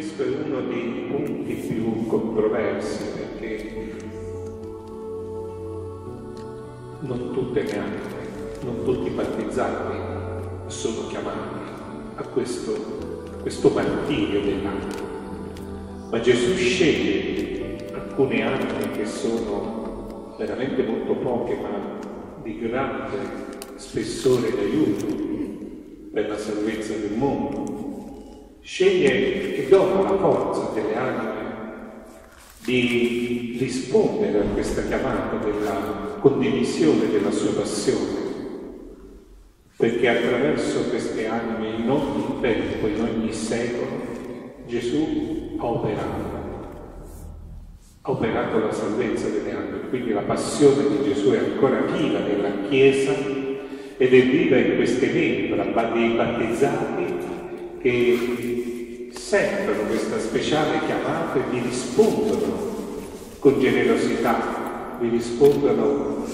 Questo è uno dei punti più controversi perché non tutte le anime, non tutti i battezzati sono chiamati a questo, a questo martirio dell'anima. Ma Gesù sceglie alcune anime che sono veramente molto poche, ma di grande spessore d'aiuto per la salvezza del mondo sceglie e dona la forza delle anime di rispondere a questa chiamata della condivisione della sua passione, perché attraverso queste anime in ogni tempo, in ogni secolo, Gesù ha operato, ha operato la salvezza delle anime, quindi la passione di Gesù è ancora viva nella Chiesa ed è viva in queste membra dei battezzati che sentono questa speciale chiamata e vi rispondono con generosità, vi rispondono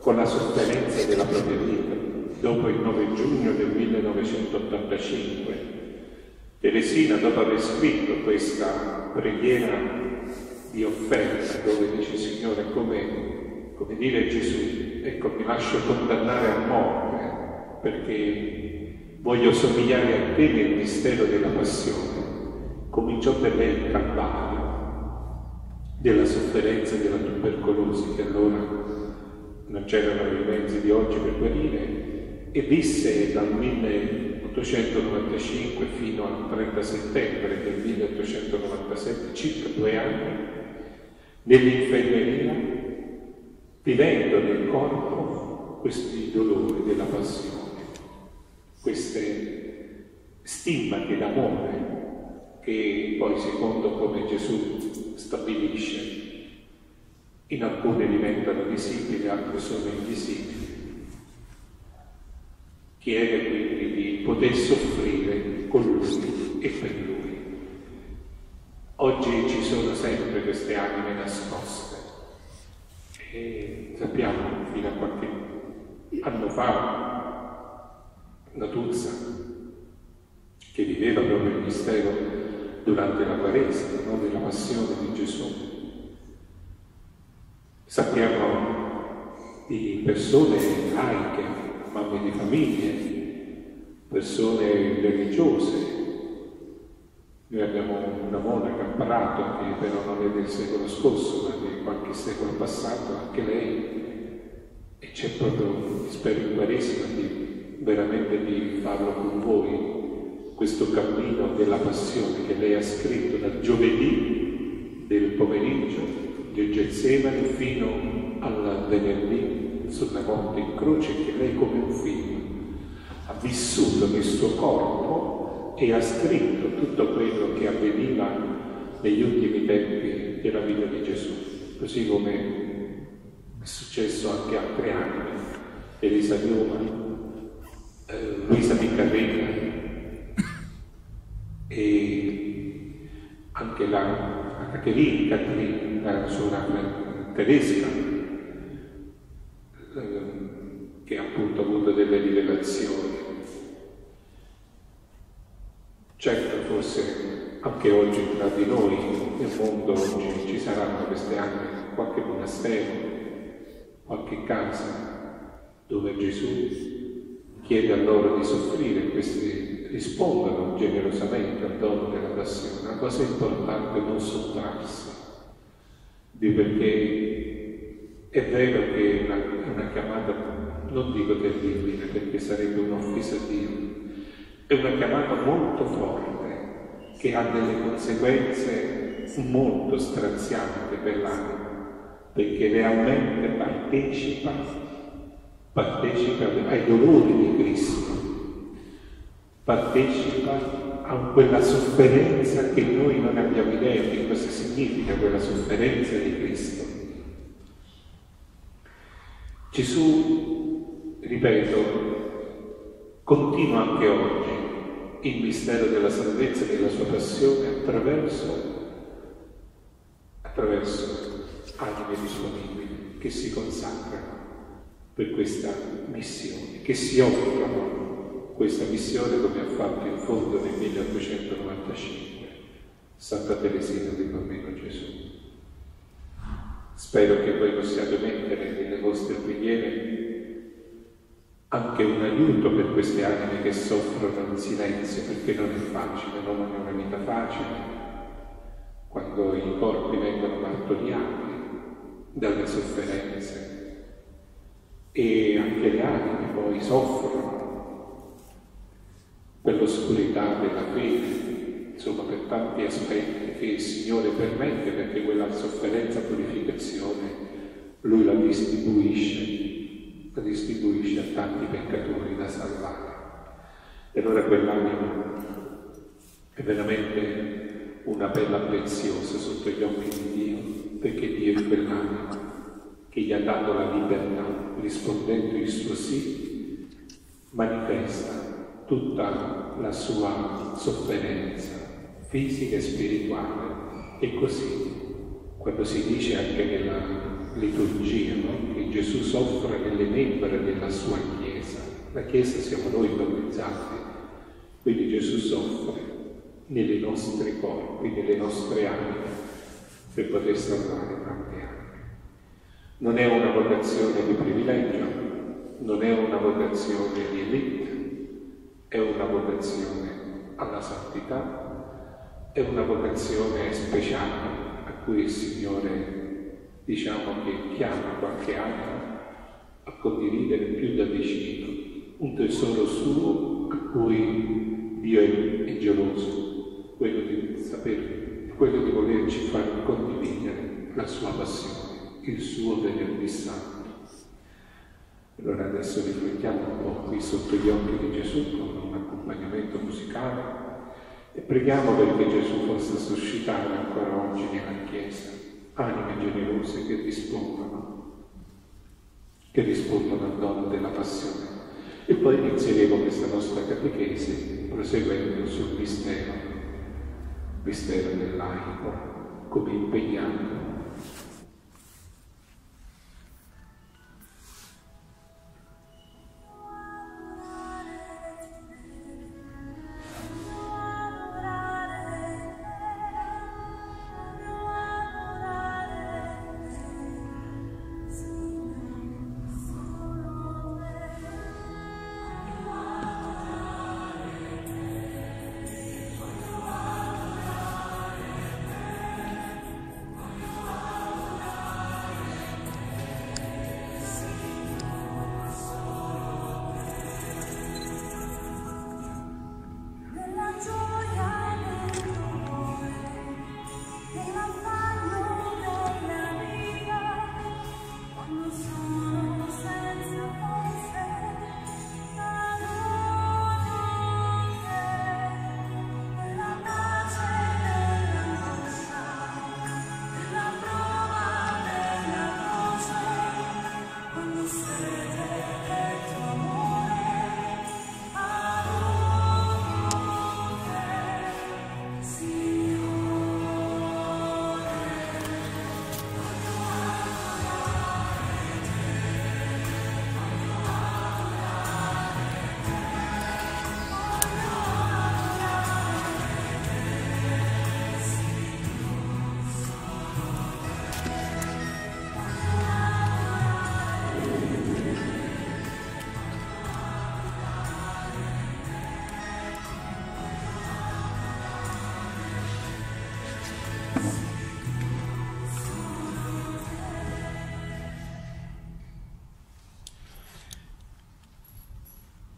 con la sofferenza della propria vita. Dopo il 9 giugno del 1985, Teresina, dopo aver scritto questa preghiera di offerta, dove dice Signore, come, come dire Gesù, ecco, mi lascio condannare a morte, perché Voglio somigliare a te nel mistero della passione. Cominciò per lei il calvario della sofferenza della tubercolosi, che allora non c'erano i mezzi di oggi per guarire, e visse dal 1895 fino al 30 settembre del 1897, circa due anni, nell'infermeria, vivendo nel corpo questi dolori della passione queste stimate d'amore che poi secondo come Gesù stabilisce in alcune diventano visibili, altre sono invisibili. Chiede quindi di poter soffrire con lui e per lui. Oggi ci sono sempre queste anime nascoste e sappiamo fino a qualche anno fa la Tuzza, che viveva proprio il mistero durante la Quaresima, no? della passione di Gesù. Sappiamo di persone laiche, mamme di famiglie, persone religiose. Noi abbiamo una monaca Prato che però non è del secolo scorso, ma di qualche secolo passato, anche lei. E c'è proprio, spero in Quaresima, di veramente di farlo con voi, questo cammino della passione che lei ha scritto dal giovedì del pomeriggio di Getsemani fino al venerdì sulla morte in croce che lei come un figlio ha vissuto nel suo corpo e ha scritto tutto quello che avveniva negli ultimi tempi della vita di Gesù, così come è successo anche a altre anime, Elisa Roma, eh, Luisa Piccarreta e anche la, Caterina, Caterina, la sorella tedesca, eh, che appunto ha avuto delle rivelazioni. Certo, forse anche oggi tra di noi, nel mondo oggi, ci saranno queste anime, qualche monastero, qualche casa dove Gesù chiede a loro di soffrire, questi rispondono generosamente al dono della passione. La cosa importante è non sottrarsi, di perché è vero che è una, una chiamata, non dico terribile perché sarebbe un'offesa a Dio, è una chiamata molto forte che ha delle conseguenze molto strazianti per l'anima, perché realmente partecipa partecipa ai dolori di Cristo, partecipa a quella sofferenza che noi non abbiamo idea di cosa significa quella sofferenza di Cristo. Gesù, ripeto, continua anche oggi il mistero della salvezza e della sua passione attraverso, attraverso anime disponibili che si consacrano per questa missione, che si offrono questa missione come ha fatto in fondo nel 1895 Santa Teresina del Bambino Gesù. Spero che voi possiate mettere nelle vostre preghiere anche un aiuto per queste anime che soffrono in silenzio, perché non è facile, non è una vita facile, quando i corpi vengono martoriati dalle sofferenze e anche le anime poi soffrono per l'oscurità della fede, insomma per tanti aspetti che il Signore permette perché quella sofferenza purificazione Lui la distribuisce, la distribuisce a tanti peccatori da salvare. E allora quell'anima è veramente una bella preziosa sotto gli occhi di Dio, perché Dio è quell'anima che gli ha dato la libertà, rispondendo il suo sì, manifesta tutta la sua sofferenza fisica e spirituale. E così, quando si dice anche nella liturgia no? che Gesù soffre nelle membra della sua Chiesa, la Chiesa siamo noi battezzati, quindi Gesù soffre nei nostri corpi, nelle nostre anime, per poter salvare tante anime. Non è una vocazione di privilegio, non è una vocazione di elite, è una vocazione alla santità, è una vocazione speciale a cui il Signore diciamo che chiama qualche anima a condividere più da vicino un tesoro suo a cui Dio è geloso quello di sapere, quello di volerci far condividere la sua passione, il suo venerdì santo. Allora adesso riflettiamo un po' qui sotto gli occhi di Gesù con un accompagnamento musicale e preghiamo perché Gesù possa suscitare ancora oggi nella Chiesa anime generose che rispondono, che rispondono al dono della passione. E poi inizieremo questa nostra catechesi proseguendo sul mistero mistero del laico, come impegnato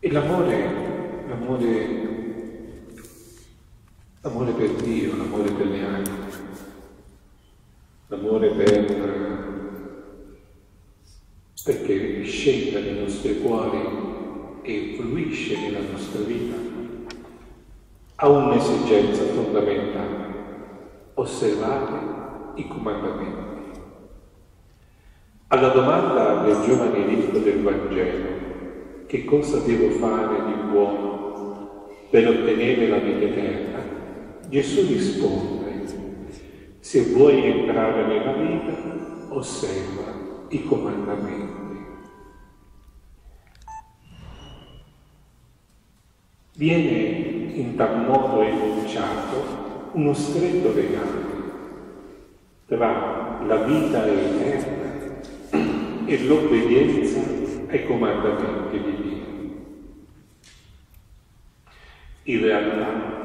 E l'amore, l'amore, l'amore per Dio, l'amore per le anime, l'amore per, perché scende nei nostri cuori e fluisce nella nostra vita, ha un'esigenza fondamentale, osservare i comandamenti. Alla domanda del giovane ricco del Vangelo, che cosa devo fare di buono per ottenere la vita eterna? Gesù risponde, se vuoi entrare nella vita, osserva i comandamenti. Viene in tal modo enunciato uno stretto legame tra la vita eterna e l'obbedienza ai comandamenti di Dio. In realtà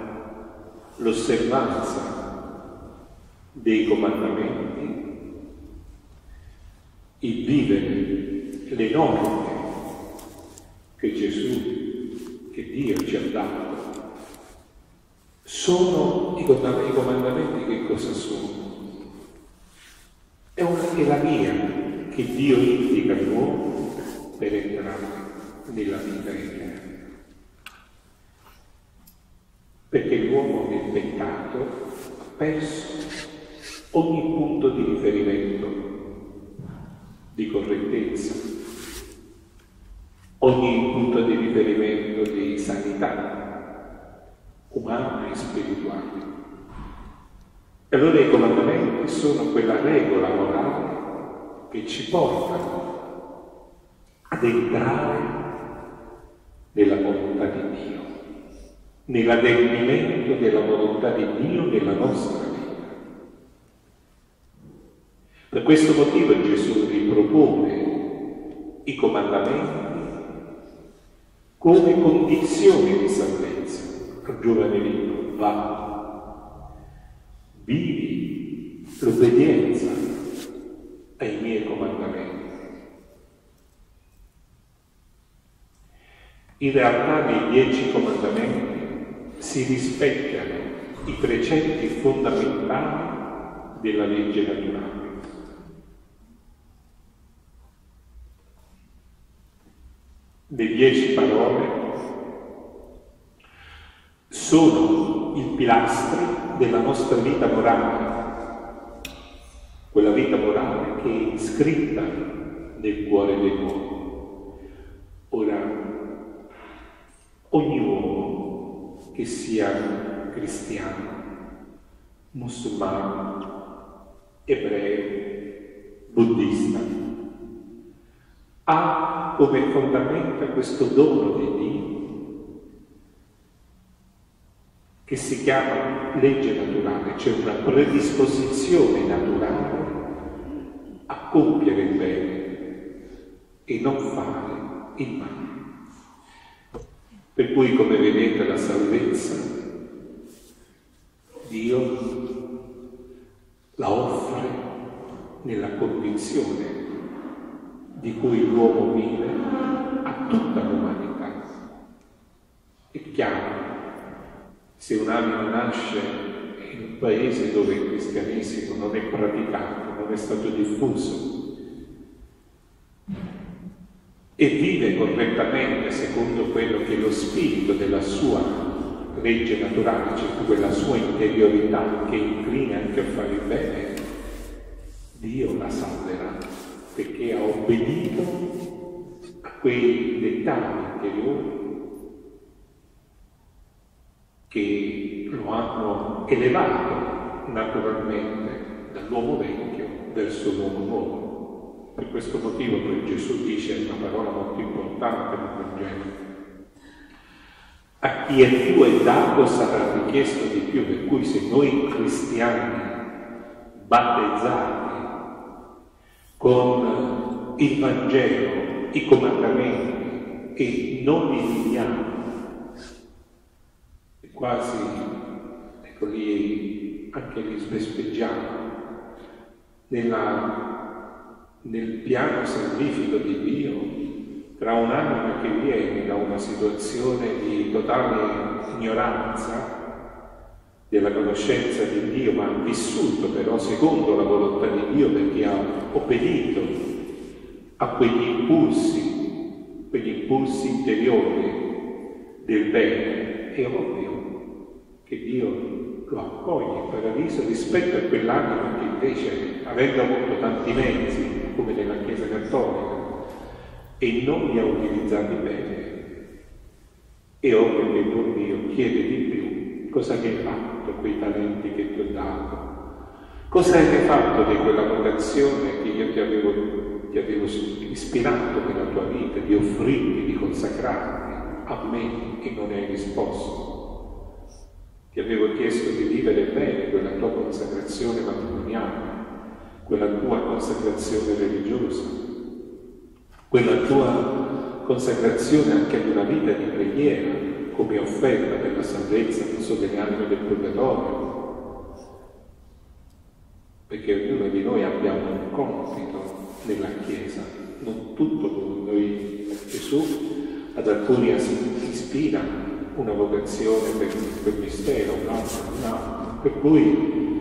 l'osservanza dei comandamenti, il vivere le norme che Gesù, che Dio ci ha dato, sono i comandamenti che cosa sono? È, una, è la via che Dio indica all'uomo per entrare nella vita eterna. Perché l'uomo nel peccato ha perso ogni punto di riferimento di correttezza, ogni punto di riferimento di sanità umana e spirituale. E allora i comandamenti sono quella regola morale che ci portano ad entrare nella volontà di Dio, nell'adempimento della volontà di Dio nella nostra vita. Per questo motivo Gesù ripropone i comandamenti come condizione di salvezza. Il giovane ricco va, vivi l'obbedienza ai miei comandamenti. In realtà nei dieci comandamenti si rispecchiano i precetti fondamentali della legge naturale. Le dieci parole sono il pilastri della nostra vita morale quella vita morale che è iscritta nel cuore dell'uomo. Ora, ogni uomo che sia cristiano, musulmano, ebreo, buddista, ha come fondamento questo dono di Dio che si chiama legge naturale, cioè una predisposizione naturale a compiere il bene e non fare il male. Per cui, come vedete, la salvezza Dio la offre nella condizione di cui l'uomo vive a tutta l'umanità. È chiaro se un'anima nasce in un paese dove il cristianesimo non è praticato, non è stato diffuso, e vive correttamente secondo quello che lo spirito della sua legge naturale, cioè quella sua interiorità che inclina anche a fare il bene, Dio la salverà perché ha obbedito a quei dettagli interiori che lo hanno elevato naturalmente dall'uomo vecchio verso l'uomo nuovo. Per questo motivo poi Gesù dice una parola molto importante nel Vangelo. A chi è più è dato sarà richiesto di più, per cui se noi cristiani battezzati con il Vangelo, i comandamenti e non li viviamo quasi, ecco lì, anche lì svespeggiamo, nella, nel piano salvifico di Dio, tra un'anima che viene da una situazione di totale ignoranza della conoscenza di Dio, ma vissuto però secondo la volontà di Dio perché ha obbedito a quegli impulsi, quegli impulsi interiori del bene, è ovvio che Dio lo accoglie in paradiso rispetto a quell'anima che invece, avendo avuto tanti mezzi, come nella Chiesa Cattolica, e non li ha utilizzati bene, è ovvio che il Dio chiede di più cosa che hai fatto quei talenti che ti ho dato. Cosa hai fatto di quella vocazione che io ti avevo, ti avevo ispirato nella tua vita, di offrirti, di consacrarti a me e non hai risposto? Ti avevo chiesto di vivere bene quella tua consacrazione matrimoniale, quella tua consacrazione religiosa, quella tua consacrazione anche ad una vita di preghiera come offerta per la salvezza, non so, delle anime del purgatorio. Perché ognuno di noi abbiamo un compito nella Chiesa, non tutto noi. Gesù ad alcuni si ispira una vocazione per quel mistero, un altro, un altro. Per cui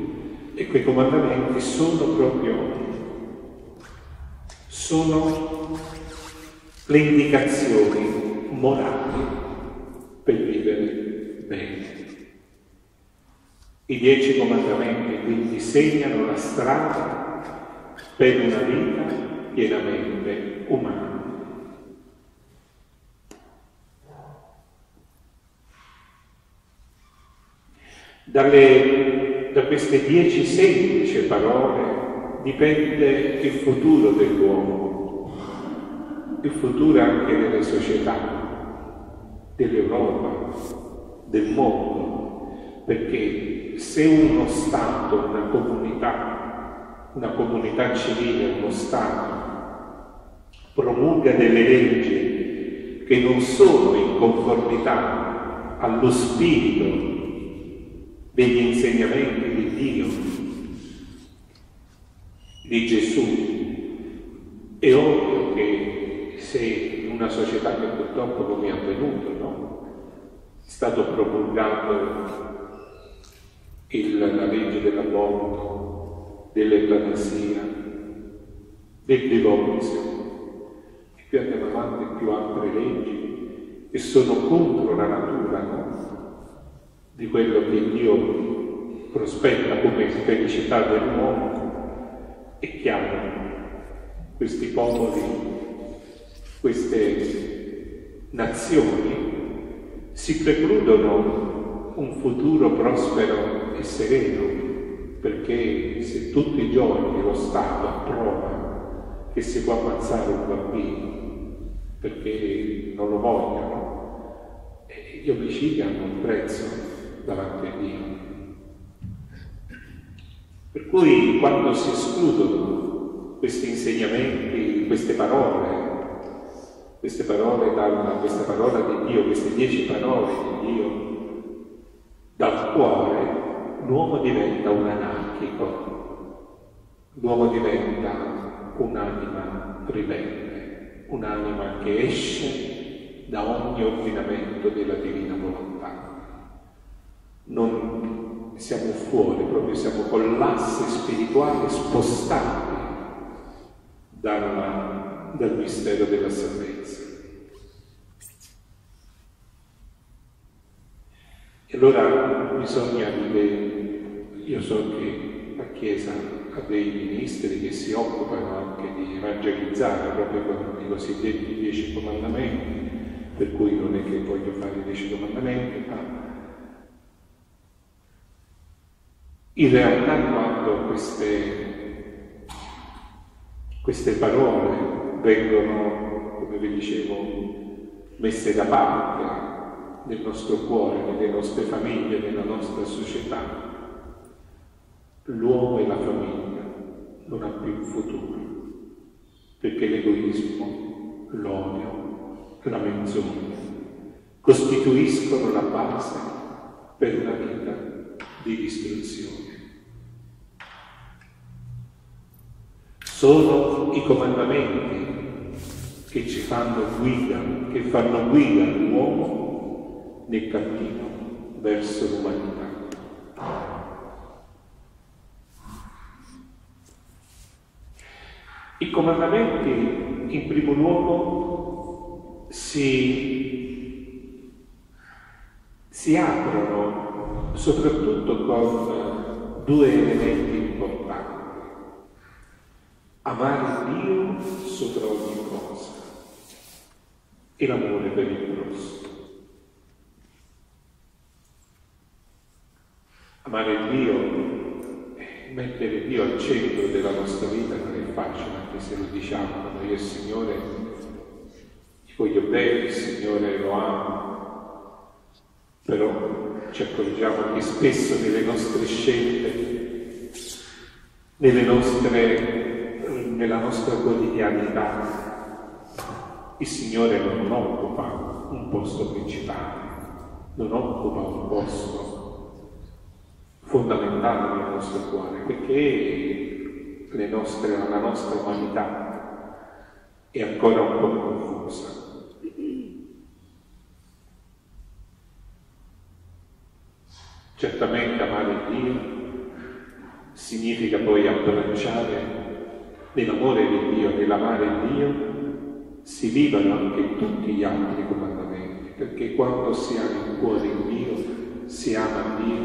e quei comandamenti sono proprio sono le indicazioni morali per vivere bene. I dieci comandamenti quindi segnano la strada per una vita pienamente umana. Dalle, da queste dieci semplici parole dipende il futuro dell'uomo, il futuro anche delle società, dell'Europa, del mondo, perché se uno Stato, una comunità, una comunità civile, uno Stato, promulga delle leggi che non sono in conformità allo spirito degli insegnamenti di Dio, di Gesù. È ovvio che se in una società che purtroppo come è avvenuto, no? è stato promulgato il, la legge dell'aborto, dell'eutanasia, del divorzio, e più andiamo avanti più altre leggi che sono contro la natura, no? Di quello che Dio prospetta come felicità dell'uomo, è chiaro, questi popoli, queste nazioni si precludono un futuro prospero e sereno, perché se tutti i giorni lo Stato approva che si può ammazzare un bambino perché non lo vogliono, gli omicidi hanno un prezzo davanti a Dio. Per cui quando si escludono questi insegnamenti, queste parole, queste parole dalla, questa parola di Dio, queste dieci parole di Dio dal cuore, l'uomo diventa un anarchico, l'uomo diventa un'anima ribelle, un'anima che esce da ogni ordinamento della divina volontà non siamo fuori, proprio siamo con l'asse spirituale spostati dal, dal mistero della salvezza. E allora bisogna vivere, io so che la Chiesa ha dei ministri che si occupano anche di evangelizzare proprio con i cosiddetti dieci comandamenti, per cui non è che voglio fare i dieci comandamenti, ma In realtà quando queste, queste parole vengono, come vi dicevo, messe da parte nel nostro cuore, nelle nostre famiglie, nella nostra società, l'uomo e la famiglia non ha più futuro, perché l'egoismo, l'odio, la menzogna costituiscono la base per una vita di distruzione. Sono i comandamenti che ci fanno guida, che fanno guida all'uomo nel cammino verso l'umanità. I comandamenti in primo luogo si, si aprono soprattutto con due elementi importanti amare Dio sopra ogni cosa e l'amore per il prossimo. Amare Dio, mettere Dio al centro della nostra vita non è facile, anche se lo diciamo, noi il Signore gli voglio bene, il Signore lo amo, però ci accorgiamo che spesso nelle nostre scelte, nostre, nella nostra quotidianità, il Signore non occupa un posto principale, non occupa un posto fondamentale nel nostro cuore, perché nostre, la nostra umanità è ancora un po' confusa. Certamente amare Dio significa poi abbracciare nell'amore di Dio, nell'amare Dio, si vivono anche tutti gli altri comandamenti, perché quando si ha il cuore in Dio, si ama Dio,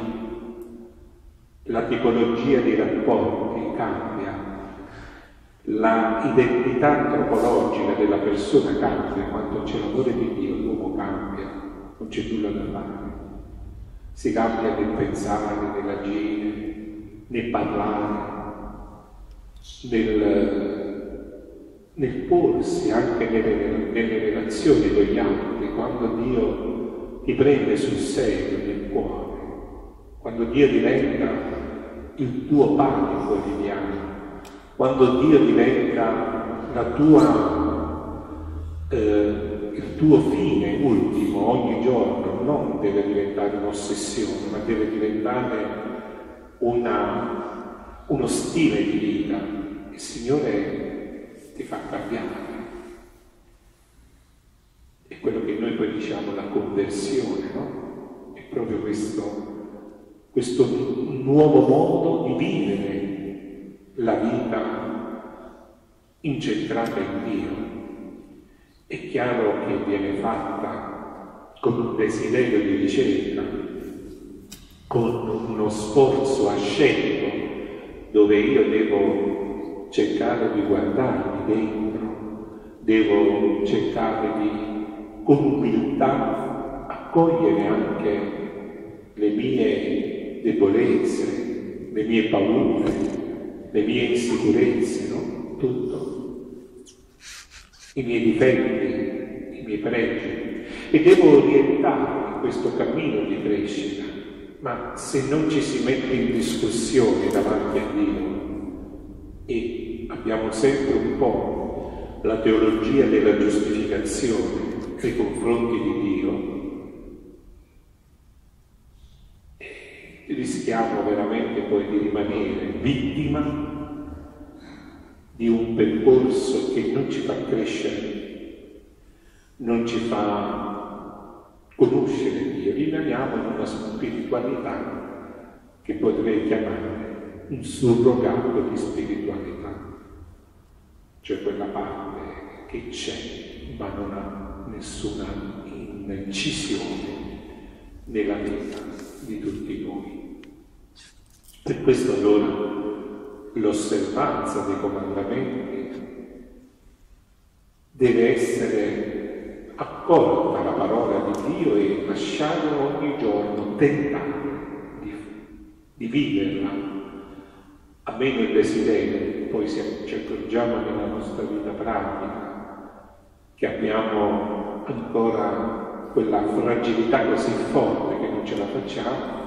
la tipologia dei rapporti cambia, la identità antropologica della persona cambia, quando c'è l'amore di Dio l'uomo cambia, non c'è nulla da fare si cambia nel pensare, nell'agire, nel parlare, nel, nel porsi anche nelle, nelle, relazioni con gli altri, quando Dio ti prende sul serio nel cuore, quando Dio diventa il tuo pane quotidiano, quando Dio diventa la tua, eh, il tuo fine ultimo ogni giorno non deve diventare un'ossessione, ma deve diventare una, uno stile di vita. Il Signore ti fa cambiare. È quello che noi poi diciamo la conversione, no? È proprio questo, questo nuovo modo di vivere la vita incentrata in Dio. È chiaro che viene fatta con un desiderio di ricerca, con uno sforzo ascetico dove io devo cercare di guardarmi dentro, devo cercare di con umiltà accogliere anche le mie debolezze, le mie paure, le mie insicurezze, no? Tutto. I miei difetti, i miei pregi e devo orientare in questo cammino di crescita. Ma se non ci si mette in discussione davanti a Dio e abbiamo sempre un po' la teologia della giustificazione nei confronti di Dio, rischiamo veramente poi di rimanere vittima di un percorso che non ci fa crescere, non ci fa conoscere Dio, rimaniamo in una spiritualità che potrei chiamare un surrogato di spiritualità, cioè quella parte che c'è ma non ha nessuna incisione nella vita di tutti noi. Per questo allora l'osservanza dei comandamenti deve essere accolta la parola di Dio e lasciarla ogni giorno, tentare di, di viverla, almeno il desiderio, poi ci accorgiamo nella nostra vita pratica che abbiamo ancora quella fragilità così forte che non ce la facciamo,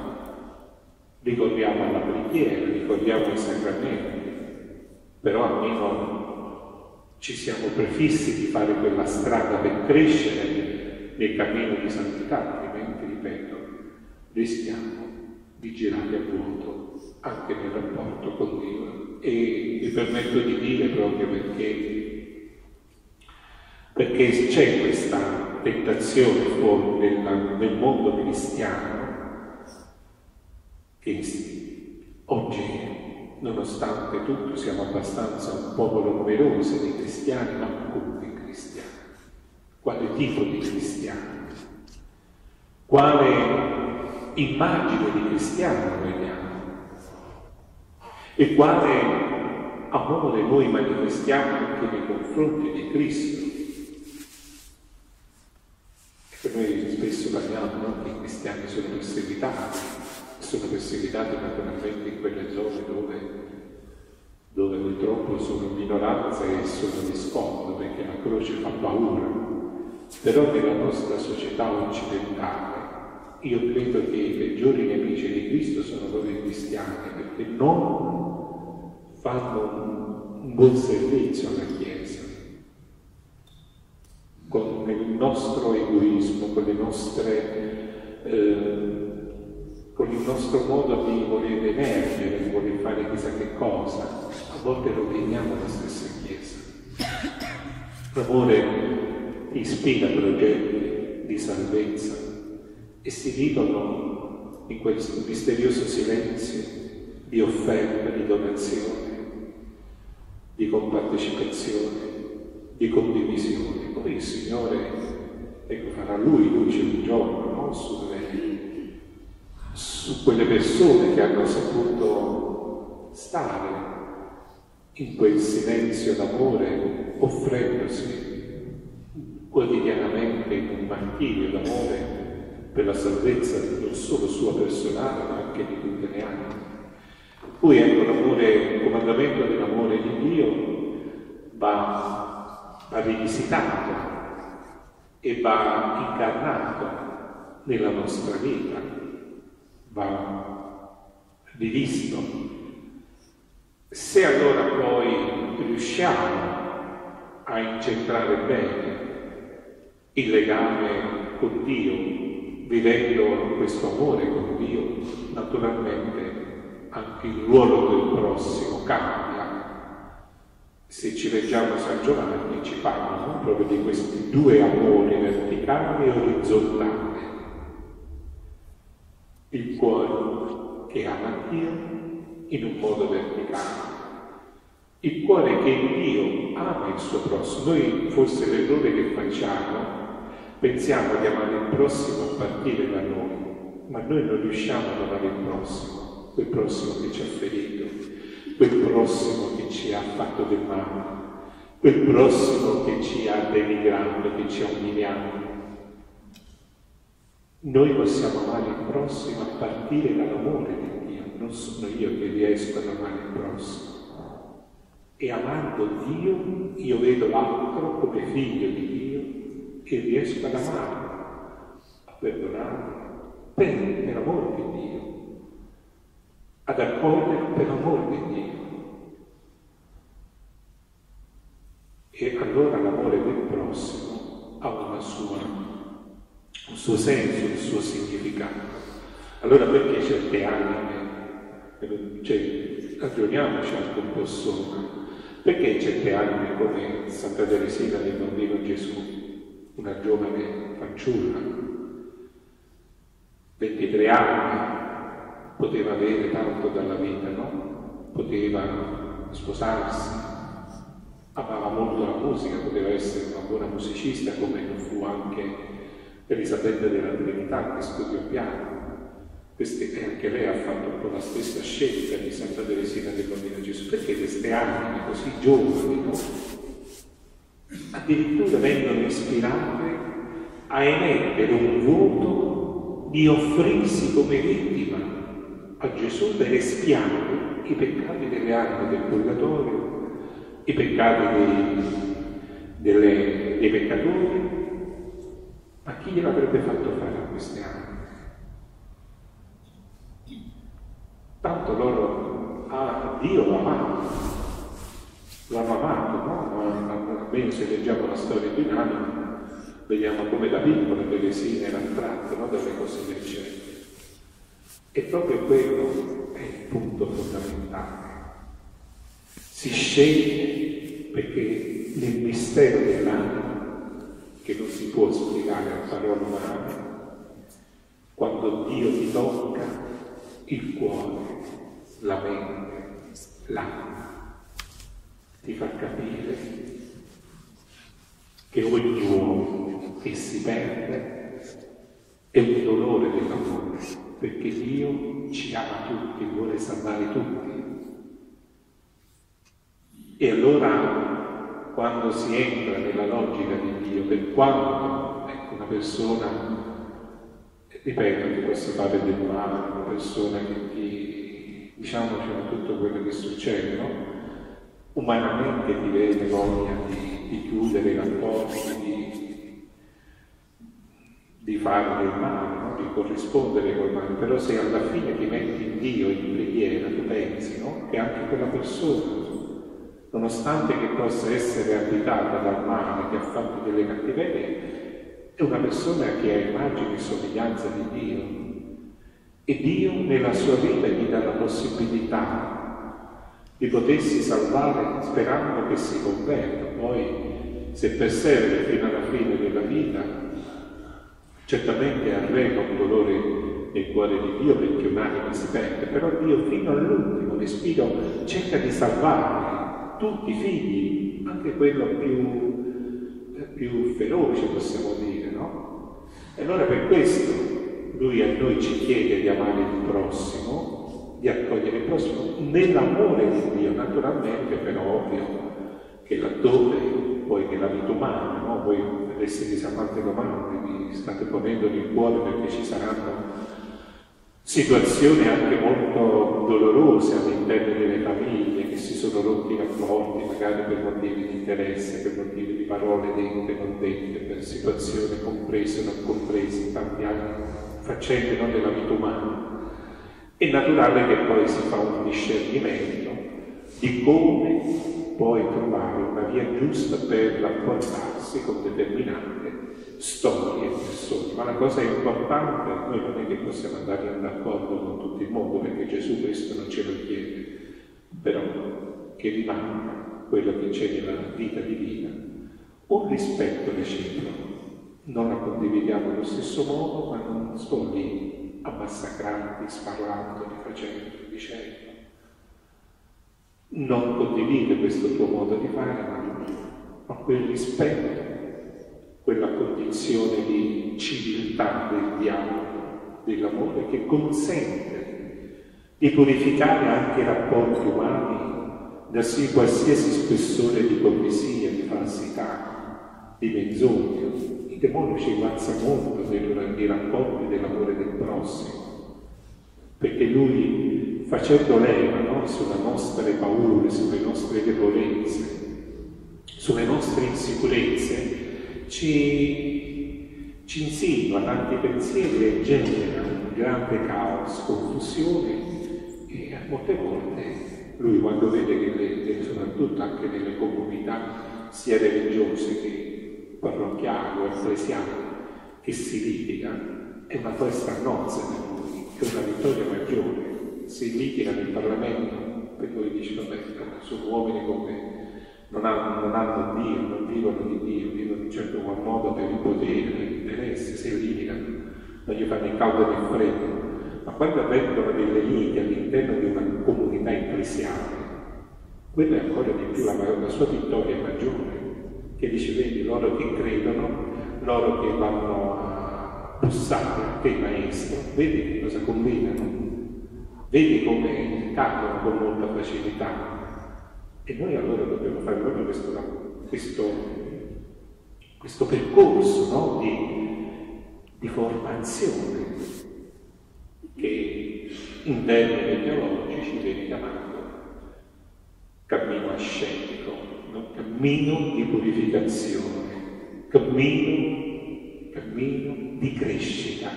ricordiamo alla preghiera, ricordiamo i sacramenti, però almeno ci siamo prefissi di fare quella strada per crescere nel cammino di santità, altrimenti, ripeto, rischiamo di girare a vuoto anche nel rapporto con Dio. E mi permetto di dire proprio perché, perché c'è questa tentazione fuori nel, nel mondo cristiano che oggi nonostante tutto siamo abbastanza un popolo numeroso di cristiani, ma come cristiani? Quale tipo di cristiani? Quale immagine di cristiano vediamo? E quale amore noi manifestiamo anche nei confronti di Cristo? Ecco, noi spesso parliamo no? che i cristiani sono perseguitati, sono perseguitati naturalmente in quelle zone dove, dove purtroppo sono minoranze e sono di scomodo perché la croce fa paura. Però nella nostra società occidentale io credo che i peggiori nemici di Cristo sono proprio i cristiani, perché non fanno un buon servizio alla Chiesa. Con il nostro egoismo, con le nostre... Eh, con il nostro modo di voler emergere, di voler fare chissà che cosa, a volte roviniamo la stessa Chiesa. L'amore ispira progetti di salvezza e si vivono in quel misterioso silenzio di offerta, di donazione, di compartecipazione, di condivisione. Poi il Signore, ecco, farà Lui luce un giorno no? Sulle, su quelle persone che hanno saputo stare in quel silenzio d'amore, offrendosi quotidianamente in un martirio d'amore per la salvezza non solo sua personale, ma anche di tutte le anime. Poi ecco l'amore, il comandamento dell'amore di Dio va, va rivisitato e va incarnato nella nostra vita, va rivisto. Se allora poi riusciamo a incentrare bene il legame con Dio, vivendo questo amore con Dio, naturalmente anche il ruolo del prossimo cambia. Se ci leggiamo San Giovanni ci parlano proprio di questi due amori verticali e orizzontali. Il cuore che ama Dio in un modo verticale, il cuore che Dio ama il suo prossimo. Noi forse l'errore che facciamo Pensiamo di amare il prossimo a partire da noi, ma noi non riusciamo ad amare il prossimo, quel prossimo che ci ha ferito, quel prossimo che ci ha fatto del male, quel prossimo che ci ha denigrato, che ci ha umiliato. Noi possiamo amare il prossimo a partire dall'amore di Dio, non sono io che riesco ad amare il prossimo. E amando Dio, io vedo l'altro come figlio di Dio che riesco ad amare, a perdonare, per, per amore di Dio, ad accogliere per amore di Dio. E allora l'amore del prossimo ha sua, un suo senso, un suo significato. Allora perché certe anime, cioè, ragioniamoci anche un po' sopra, perché certe anime come Santa Teresina del Bambino Gesù una giovane fanciulla, 23 anni, poteva avere tanto dalla vita, no? Poteva sposarsi, amava molto la musica, poteva essere una buona musicista come lo fu anche Elisabetta della Trinità che studiò piano. Queste, anche lei ha fatto un po' la stessa scelta di Santa Teresina del Bambino Gesù, perché queste anime così giovani, no? addirittura vengono ispirate a emettere un voto di offrirsi come vittima a Gesù per espiare i peccati delle anime del purgatorio, i peccati dei, delle, dei peccatori. Ma chi gliel'avrebbe fatto fare a queste anime? Tanto loro, ah, Dio lo amava, l'hanno amato, no? almeno se leggiamo la storia di Nani, vediamo come da piccola Teresina era attratta no? dalle cose del cielo. E proprio quello è il punto fondamentale. Si sceglie perché nel mistero dell'anima, che non si può spiegare a parole umane, quando Dio ti tocca il cuore, la mente, l'anima, ti fa capire che ogni uomo che si perde è un dolore dell'amore, perché Dio ci ama tutti, vuole salvare tutti. E allora quando si entra nella logica di Dio, per quanto ecco, una persona, ripeto, ti possa fare del male, una persona che ti, diciamoci tutto quello che succede, no? umanamente ti viene voglia di, di, chiudere i rapporti, di, di fare del male, no? di corrispondere col male, però se alla fine ti metti in Dio in preghiera, tu pensi no? che anche quella persona, nonostante che possa essere abitata dal male, che ha fatto delle cattiverie, è una persona che ha immagine e somiglianza di Dio. E Dio nella sua vita gli dà la possibilità di potersi salvare sperando che si converta. Poi, se persevera fino alla fine della vita, certamente arrega un dolore nel cuore di Dio perché un'anima si perde, però Dio fino all'ultimo respiro cerca di salvare tutti i figli, anche quello più, più feroce possiamo dire, no? E allora per questo lui a noi ci chiede di amare il prossimo, di accogliere il prossimo nell'amore di Dio, naturalmente però ovvio che laddove poi nella vita umana, no? voi adesso siamo tante domande, vi state ponendo nel cuore perché ci saranno situazioni anche molto dolorose all'interno delle famiglie si sono rotti i rapporti, magari per motivi di interesse, per motivi di parole dette, non dette, per situazioni comprese, non comprese, anni faccende no, della vita umana. È naturale che poi si fa un discernimento di come poi trovare una via giusta per rapportarsi con determinate storie e persone. Ma la cosa importante, noi non è che possiamo andare d'accordo con tutto il mondo, perché Gesù questo non ce lo chiede, però che rimanga quello che c'è nella vita divina, un rispetto reciproco non la condividiamo allo stesso modo, ma non sto lì a massacrarti, sparlandoli, facendo, dicendo. Non condivide questo tuo modo di fare, ma, ma quel rispetto, quella condizione di civiltà del dialogo, dell'amore che consente di purificare anche i rapporti umani da sì qualsiasi spessore di ipocrisia, di falsità, di menzogna, il demonio ci guazza molto nei rapporti dell'amore del prossimo, perché lui, facendo leva no, sulle nostre paure, sulle nostre debolezze, sulle nostre insicurezze, ci, ci insinua tanti pensieri e genera un grande caos, confusione molte volte lui quando vede che le, soprattutto anche nelle comunità sia religiose che parrocchiale o ecclesiale che si litiga è una questa nozze per lui, è una vittoria maggiore. Si litiga nel Parlamento, per cui dice, vabbè, sono uomini come non hanno, non hanno Dio, non vivono di Dio, vivono in certo qual modo per il potere, per l'interesse, si litigano, non gli fanno il caldo né il freddo. Ma quando avvengono delle liti all'interno di una comunità ecclesiale, quella è ancora di più, la, la sua vittoria maggiore che dice, vedi, loro che credono, loro che vanno a bussare te maestro, vedi che cosa combinano, vedi come cadono con molta facilità. E noi allora dobbiamo fare proprio questo, questo, questo percorso no? di, di formazione che in termini teologici viene chiamato cammino ascetico un cammino di purificazione, cammino, cammino di crescita.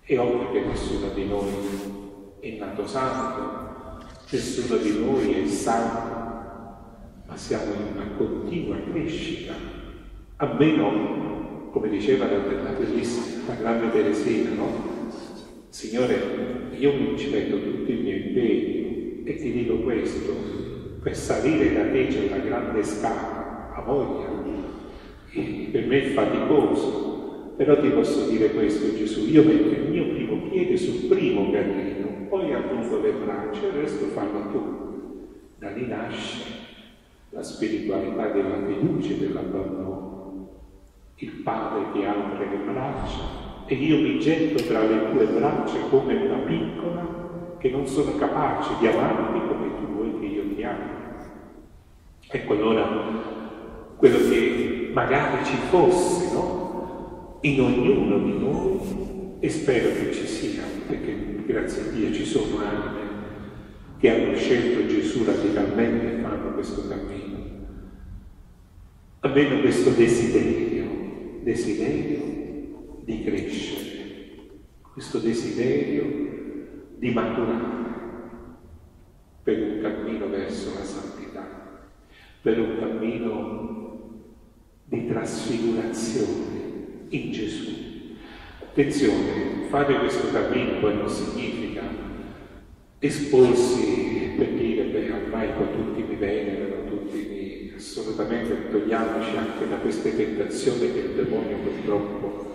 È ovvio che nessuno di noi è nato santo, nessuno di noi è santo, ma siamo in una continua crescita, a meno, come diceva la, la la grande Teresina, no? Signore, io mi ci metto tutti i miei impegni e ti dico questo, per salire da te c'è una grande scala, a voglia, e per me è faticoso, però ti posso dire questo Gesù, io metto il mio primo piede sul primo gradino, poi allungo le braccia, il resto fallo tu. Da lì nasce la spiritualità della fiducia e dell'abbandono, il Padre che apre le braccia e io mi getto tra le tue braccia come una piccola che non sono capace di amarti come tu vuoi che io ti ami. Ecco allora quello che magari ci fosse no? in ognuno di noi, e spero che ci sia, perché grazie a Dio ci sono anime che hanno scelto Gesù radicalmente e fanno questo cammino. Almeno questo desiderio, desiderio di crescere, questo desiderio di maturare per un cammino verso la santità, per un cammino di trasfigurazione in Gesù. Attenzione, fare questo cammino poi non significa esporsi per dire, beh, ormai poi tutti mi venerano, tutti mi... assolutamente togliamoci anche da queste tentazioni che il demonio purtroppo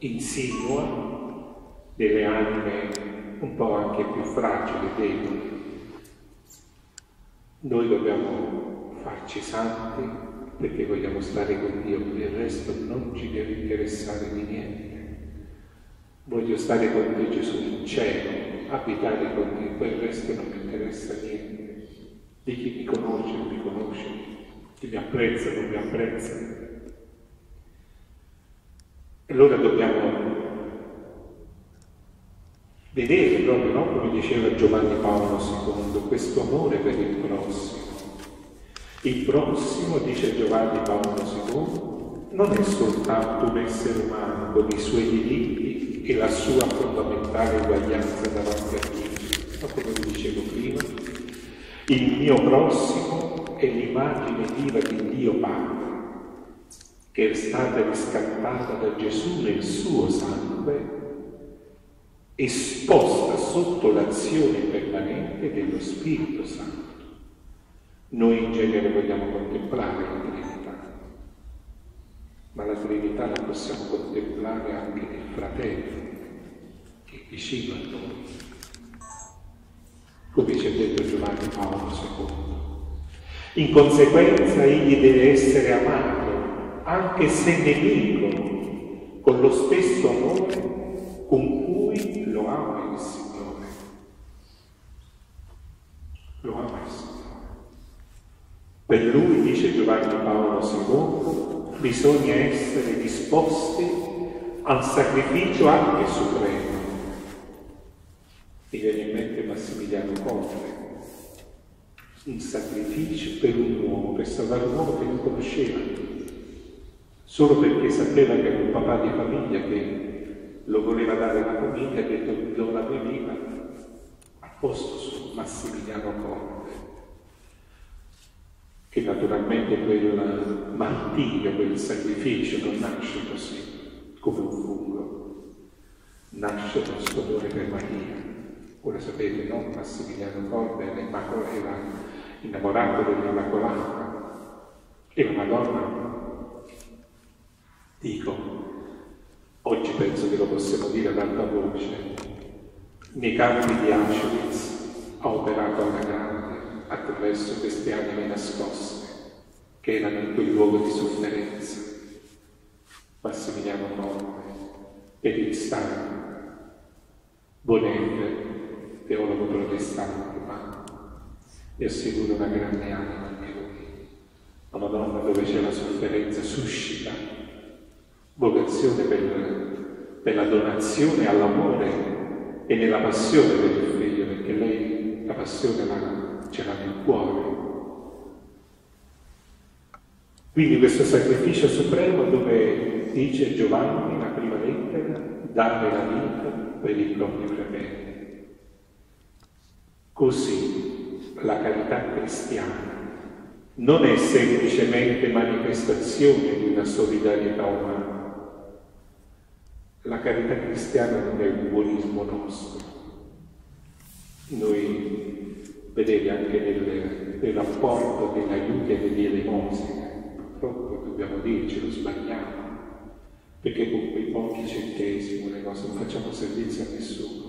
insinua delle anime un po' anche più fragili, deboli. Noi dobbiamo farci santi perché vogliamo stare con Dio, per il resto non ci deve interessare di niente. Voglio stare con te Gesù in cielo, abitare con te, poi il resto non mi interessa niente. Di chi mi conosce, non mi conosce, chi mi apprezza, non mi apprezza. Allora dobbiamo vedere proprio, no? come diceva Giovanni Paolo II, questo amore per il prossimo. Il prossimo, dice Giovanni Paolo II, non è soltanto un essere umano con i suoi diritti e la sua fondamentale uguaglianza davanti a Dio, ma come vi dicevo prima, il mio prossimo è l'immagine viva di Dio Padre, che è stata riscattata da Gesù nel suo sangue esposta sotto l'azione permanente dello Spirito Santo. Noi in genere vogliamo contemplare la Trinità, ma la Trinità la possiamo contemplare anche nel fratello che è vicino a noi, come ci ha detto Giovanni Paolo II. In conseguenza egli deve essere amato, anche se nemico, con lo stesso amore con cui lo ama il Signore. Lo ama il Signore. Per lui, dice Giovanni Paolo II, bisogna essere disposti al sacrificio anche supremo. Mi viene in mente Massimiliano Conte, un sacrificio per un uomo, per salvare un uomo che non conosceva, solo perché sapeva che era un papà di famiglia che lo voleva dare la famiglia, ha detto do la mia vita a posto su Massimiliano Conte, che naturalmente quel martirio, quel sacrificio non nasce così, come un fungo, nasce dal suo per Maria. Ora sapete, no? Massimiliano Conte era innamorato dell'Immacolata e la Madonna, dico, Oggi penso che lo possiamo dire ad alta voce. Nei campi di Auschwitz ha operato alla grande attraverso queste anime nascoste che erano in quel luogo di sofferenza. Massimiliano Conte, Pellizzano, Bonente, teologo protestante, ma vi assicuro una grande anima anche lui. La Madonna dove c'è la sofferenza suscita vocazione per, per la donazione all'amore e nella passione per il figlio, perché lei la passione la, ce l'ha nel cuore. Quindi questo sacrificio supremo dove dice Giovanni, la prima lettera, dare la vita per i propri fratelli. Così la carità cristiana non è semplicemente manifestazione di una solidarietà umana, la carità cristiana non è un buonismo nostro. Noi, vedete, anche nel, nel rapporto degli aiuti e delle elemosine, purtroppo dobbiamo dirci, lo sbagliamo, perché con quei pochi centesimi, le cose, non facciamo servizio a nessuno.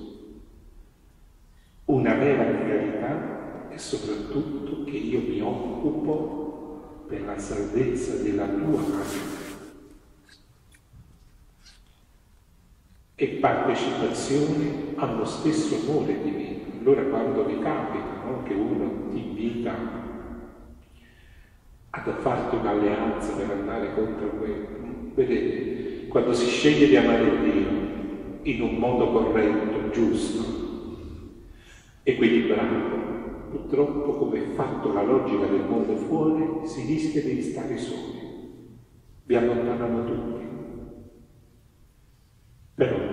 Una vera carità è soprattutto che io mi occupo per la salvezza della tua anima e partecipazione allo stesso amore divino. Allora quando vi capita no, che uno ti invita ad farti un'alleanza per andare contro quello, vedete, quando si sceglie di amare Dio in un modo corretto, giusto, equilibrato, purtroppo come è fatto la logica del mondo fuori, si rischia di stare soli. Vi allontanano tutti. Però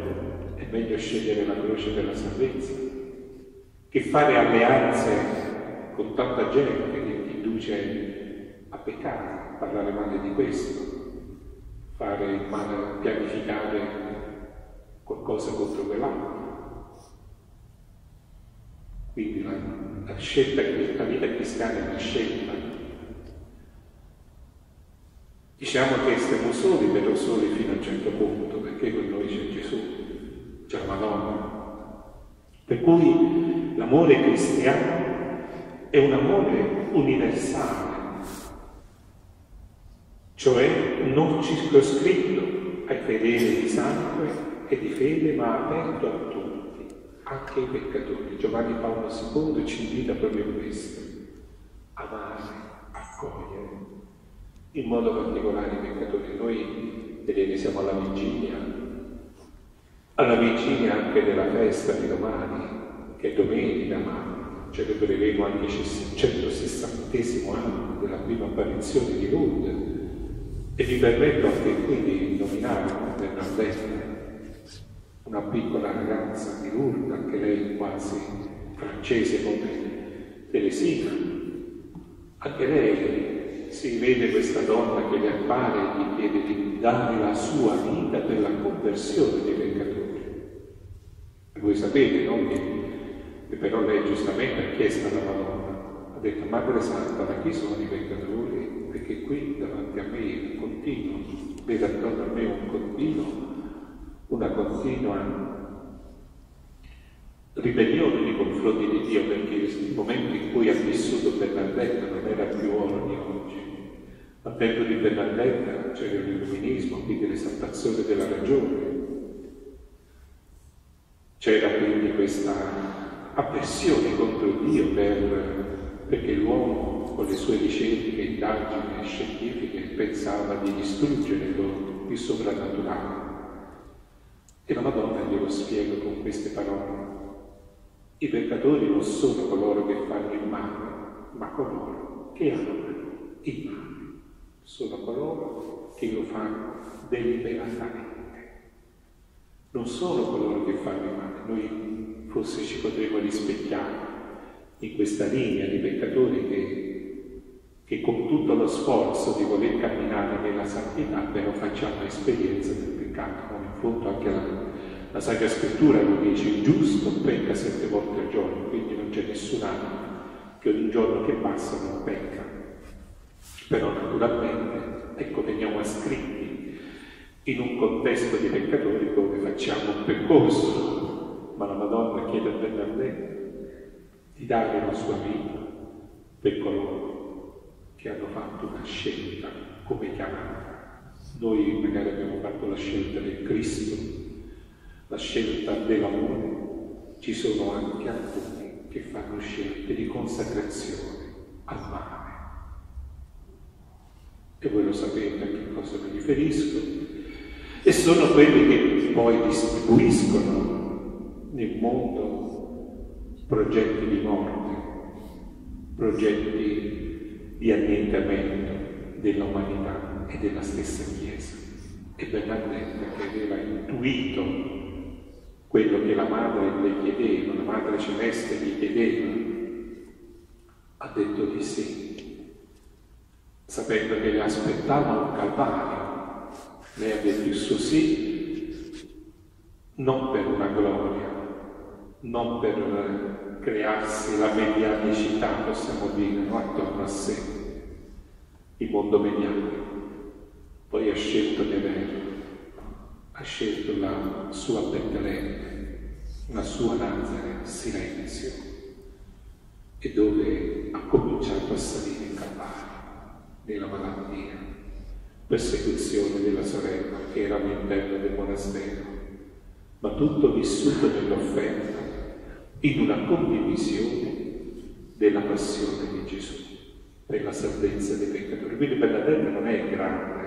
è meglio scegliere la croce della salvezza che fare alleanze con tanta gente che ti induce a peccare, parlare male di questo, fare male, pianificare qualcosa contro quell'altro. Quindi la, la scelta, la vita cristiana è una scelta. Diciamo che siamo soli, però soli fino a un certo punto, perché con noi c'è Gesù, la Madonna. Per cui l'amore cristiano è un amore universale, cioè non circoscritto ai fedeli di sangue e di fede, ma aperto a tutti anche i peccatori. Giovanni Paolo II ci invita proprio a questo, amare, accogliere, in modo particolare i peccatori. Noi, vedete, siamo alla vigilia, alla vigilia anche della festa di domani, che è domenica, ma celebreremo anche il 160 anno della prima apparizione di Lourdes. E vi permetto anche qui di nominare Bernardetta, una piccola ragazza di Lourdes, anche lei quasi francese come Teresina. Anche lei si vede questa donna che le appare e gli chiede di dare la sua vita per la conversione dei peccatori. E voi sapete, no? Che, però lei giustamente ha chiesto alla Madonna, ha detto, Madre Santa, ma chi sono i peccatori? Perché qui davanti a me un continuo, vede attorno a me un continuo una continua ribellione nei confronti di Dio perché il momento in cui ha vissuto Bernardetta non era più oro di oggi. Al tempo di Bernardetta c'era l'illuminismo, quindi l'esaltazione della ragione. C'era quindi questa avversione contro Dio per, perché l'uomo con le sue ricerche, indagini scientifiche pensava di distruggere il soprannaturale. E la Madonna glielo spiega con queste parole. I peccatori non sono coloro che fanno il male, ma coloro che amano il male. Sono coloro che lo fanno deliberatamente. Non sono coloro che fanno il male. Noi forse ci potremmo rispecchiare in questa linea di peccatori che, che con tutto lo sforzo di voler camminare nella santità però facciamo esperienza del peccato, come in fondo anche la, la Sacra Scrittura lo dice, il giusto pecca sette volte al giorno, quindi non c'è nessun animo che ogni giorno che passa non pecca. Però naturalmente, ecco, veniamo ascritti in un contesto di peccatori dove facciamo un percorso, ma la Madonna chiede a Bernardino di dare la sua vita per coloro che hanno fatto una scelta come chiamata noi magari abbiamo fatto la scelta del Cristo, la scelta dell'amore, ci sono anche alcuni che fanno scelte di consacrazione al male. E voi lo sapete a che cosa mi riferisco. E sono quelli che poi distribuiscono nel mondo progetti di morte, progetti di annientamento dell'umanità e della stessa Chiesa. E Bernardetta che aveva intuito quello che la madre le chiedeva, la madre celeste gli chiedeva, ha detto di sì, sapendo che le aspettava un calvario. Ha detto il suo sì, non per una gloria, non per crearsi la mediaticità, possiamo dire, no? attorno a sé, il mondo mediatico, poi ha scelto averlo, ha scelto la sua Betlemme, la sua Nazareth, silenzio, e dove ha cominciato a salire il Calvario della malattia, persecuzione della sorella che era all'interno del monastero, ma tutto vissuto nell'offerta, in una condivisione della passione di Gesù per la salvezza dei peccatori. Quindi terra non è grande,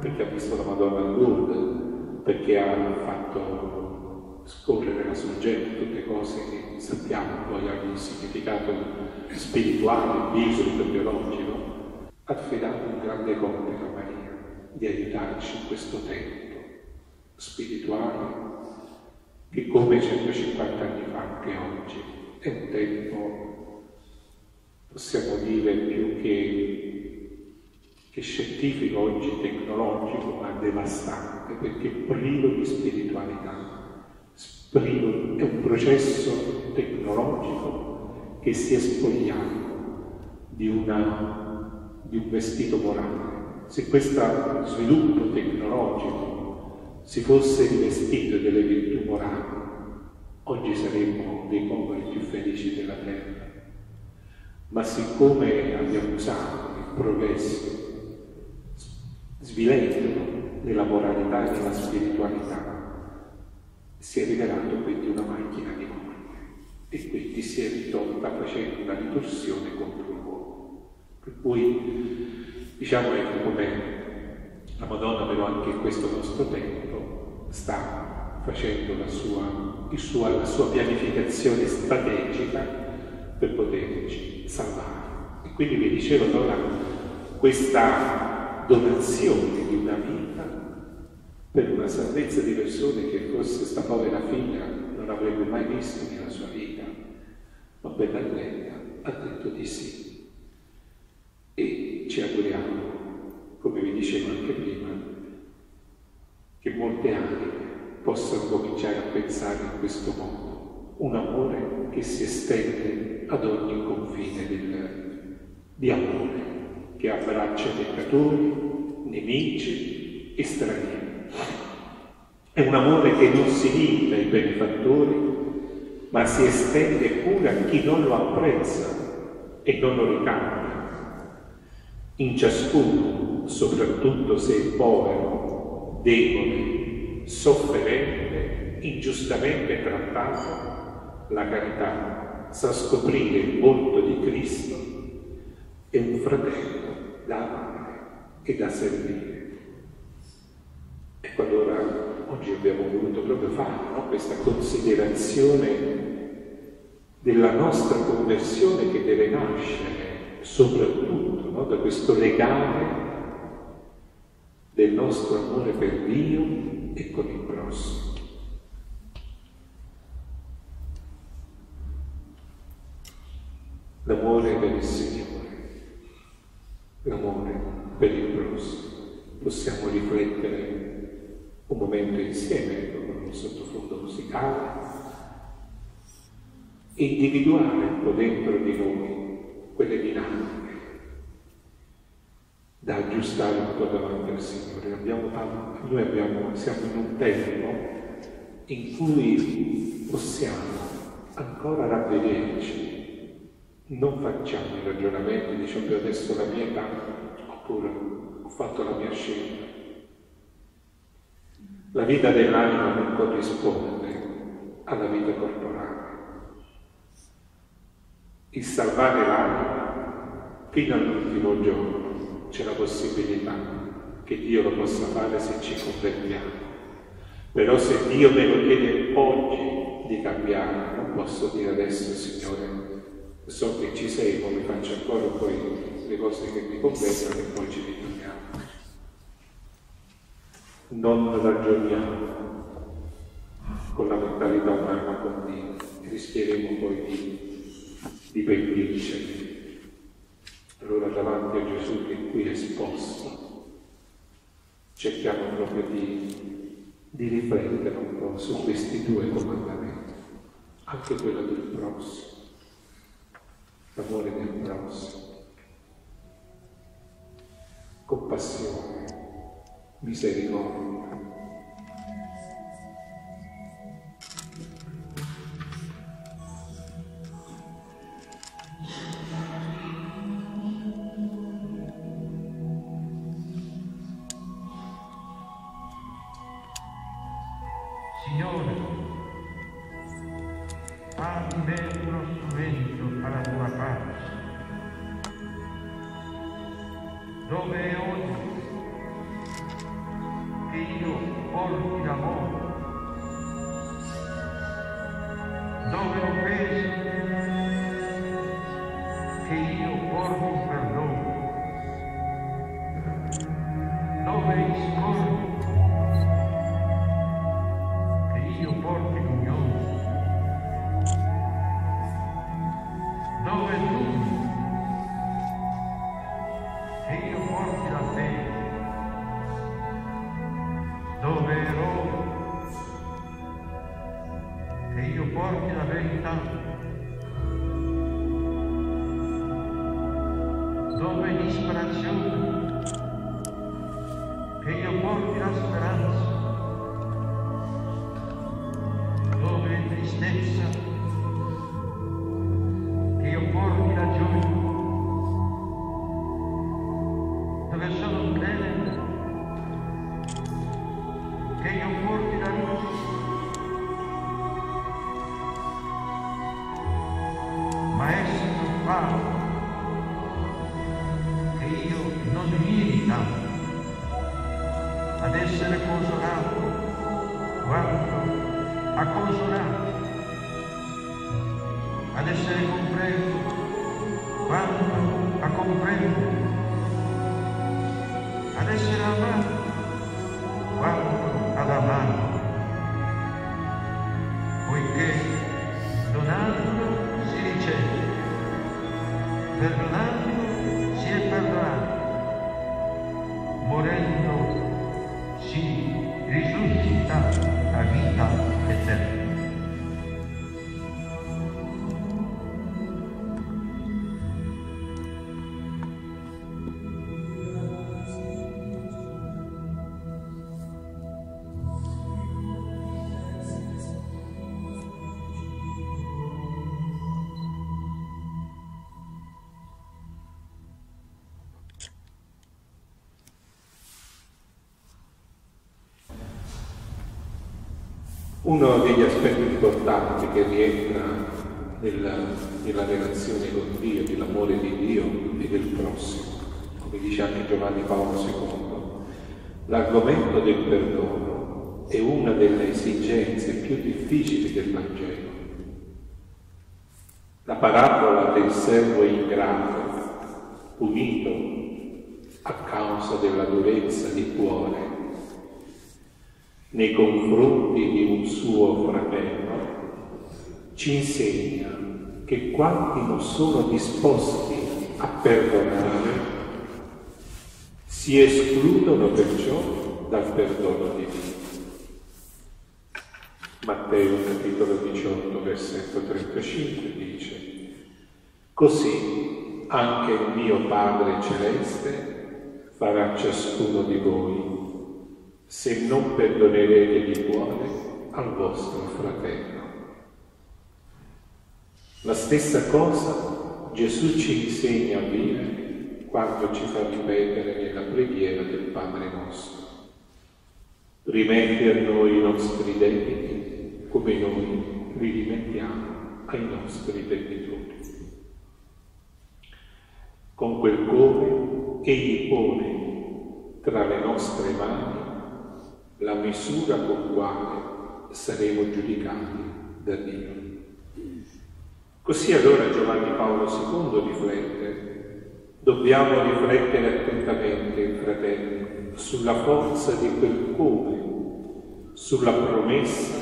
perché ha visto la Madonna Lourdes, perché ha fatto scorrere la sorgente, tutte cose che sappiamo poi hanno un significato spirituale, fisico, biologico, ha affidato un grande compito di aiutarci in questo tempo spirituale che come 150 anni fa che oggi è un tempo, possiamo dire, più che, che scientifico, oggi tecnologico, ma devastante, perché privo di spiritualità, privo, è un processo tecnologico che si è spogliato di, una, di un vestito morale. Se questo sviluppo tecnologico si fosse rivestito delle virtù morali, oggi saremmo dei popoli più felici della terra. Ma siccome abbiamo usato il progresso, svilendo nella moralità e nella spiritualità, si è rivelato quindi una macchina di morte e quindi si è ritorta facendo una ritorsione contro l'uomo. Per cui diciamo ecco come la Madonna però anche in questo nostro tempo sta facendo la sua, sua, la sua pianificazione strategica per poterci salvare. E quindi vi dicevo allora questa donazione di una vita per una salvezza di persone che forse sta povera figlia non avrebbe mai visto nella sua vita, ma Bernadetta ha detto di sì. E ci auguriamo come vi dicevo anche prima, che molte anime possano cominciare a pensare in questo modo, un amore che si estende ad ogni confine del, di amore, che abbraccia peccatori, nemici e stranieri. È un amore che non si limita ai benefattori, ma si estende pure a chi non lo apprezza e non lo ricambia. In ciascuno soprattutto se è povero, debole, sofferente, ingiustamente trattato, la carità sa scoprire il volto di Cristo e un fratello da amare e da servire. Ecco allora oggi abbiamo voluto proprio fare no? questa considerazione della nostra conversione che deve nascere soprattutto no? da questo legame del nostro amore per Dio e con il prossimo. L'amore per il Signore, l'amore per il prossimo. Possiamo riflettere un momento insieme con un sottofondo musicale individuare un po' dentro di noi quelle dinamiche aggiustare po' davanti al Signore. Abbiamo tanto, noi abbiamo, siamo in un tempo in cui possiamo ancora ravvederci. Non facciamo i ragionamenti, diciamo adesso la mia età, oppure ho fatto la mia scelta. La vita dell'anima non corrisponde alla vita corporale. Il salvare l'anima fino all'ultimo giorno c'è la possibilità che Dio lo possa fare se ci convertiamo. Però se Dio me lo chiede oggi di cambiare, non posso dire adesso, Signore, so che ci sei, mi faccio ancora poi le cose che mi convengono e poi ci ritorniamo. Non ragioniamo con la mentalità umana con Dio, rischieremo poi di, di pendircene allora davanti a Gesù che qui esposto, cerchiamo proprio di, di riflettere un po' su questi due comandamenti, anche quello del prossimo, l'amore del prossimo, compassione, misericordia. faz dele o nosso vento para a tua paz. Dove oggi che io porti l'amore, dove offesi che io porti perdão, dove discorso dove disperazione, che io porti la speranza, Uno degli aspetti importanti che rientra nella, nella relazione con Dio, nell'amore di Dio e del prossimo, come dice anche Giovanni Paolo II, l'argomento del perdono è una delle esigenze più difficili del Vangelo. La parabola del servo ingrato, punito a causa della durezza di cuore nei confronti di un suo fratello, ci insegna che quanti non sono disposti a perdonare si escludono perciò dal perdono di Dio. Matteo capitolo 18 versetto 35 dice Così anche il mio Padre Celeste farà ciascuno di voi se non perdonerete di cuore al vostro fratello. La stessa cosa Gesù ci insegna a dire quando ci fa ripetere nella preghiera del Padre nostro. Rimetti a noi i nostri debiti come noi li rimettiamo ai nostri debitori. Con quel come egli pone tra le nostre mani la misura con quale saremo giudicati da Dio. Così allora Giovanni Paolo II riflette, dobbiamo riflettere attentamente, fratelli, sulla forza di quel come, sulla promessa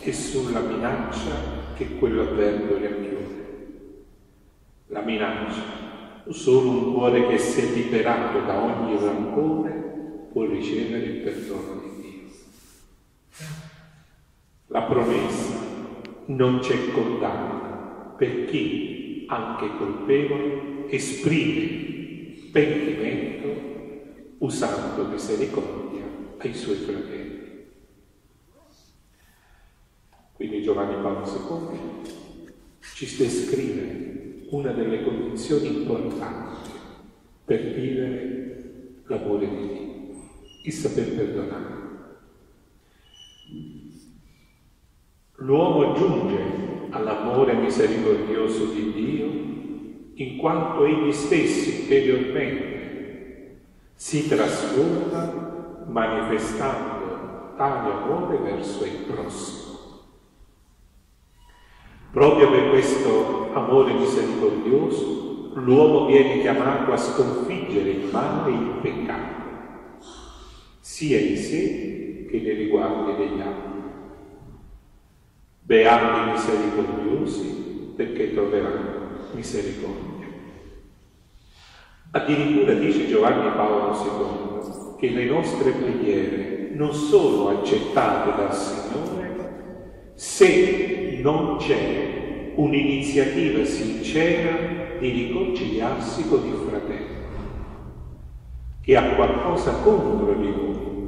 e sulla minaccia che quell'avverbio racchiude. La minaccia, solo un cuore che si è liberato da ogni rancore può ricevere il perdono di. La promessa non c'è condanna per chi, anche colpevole, esprime pentimento usando misericordia ai suoi fratelli. Quindi Giovanni Paolo II ci descrive una delle condizioni importanti per vivere l'amore di Dio, il saper perdonare. L'uomo giunge all'amore misericordioso di Dio in quanto egli stesso interiormente si trasforma manifestando tale amore verso il prossimo. Proprio per questo amore misericordioso l'uomo viene chiamato a sconfiggere il male e il peccato, sia in sé che nei riguardi degli altri. Beati misericordiosi perché troveranno misericordia. Addirittura dice Giovanni Paolo II che le nostre preghiere non sono accettate dal Signore se non c'è un'iniziativa sincera di riconciliarsi con il fratello, che ha qualcosa contro di voi.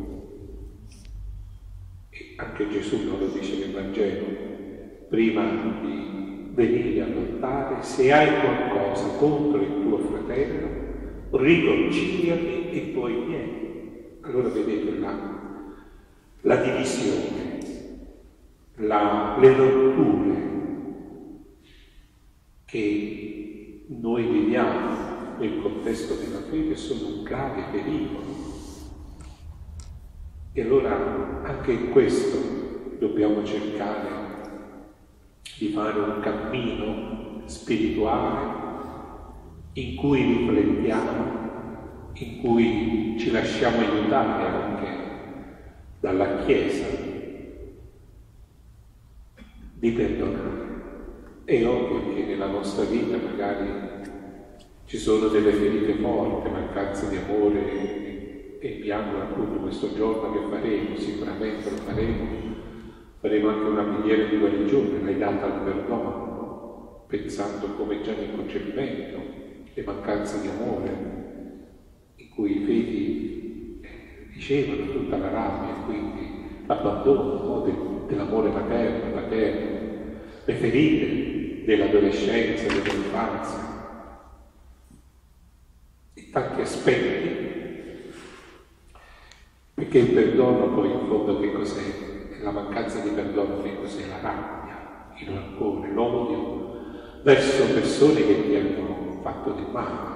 Anche Gesù non lo dice nel Vangelo, prima di venire a lottare, se hai qualcosa contro il tuo fratello, riconciliati e poi vieni. Allora vedete la, la divisione, la, le rotture che noi viviamo nel contesto della fede sono un grave pericolo. E allora anche in questo dobbiamo cercare di fare un cammino spirituale in cui riflettiamo, in cui ci lasciamo aiutare anche dalla Chiesa di perdonare. È ovvio che nella nostra vita magari ci sono delle ferite forti, mancanze di amore e mi auguro appunto questo giorno che faremo, sicuramente lo faremo, faremo anche una preghiera di guarigione legata al perdono, pensando come già nel concepimento le mancanze di amore, in cui i figli eh, ricevono tutta la rabbia quindi l'abbandono no, de, dell'amore materno, paterno, le ferite dell'adolescenza, dell'infanzia, e tanti aspetti, perché il perdono poi in fondo che cos'è? La mancanza di perdono che cos'è? La rabbia, il rancore, l'odio verso persone che ti hanno fatto di male.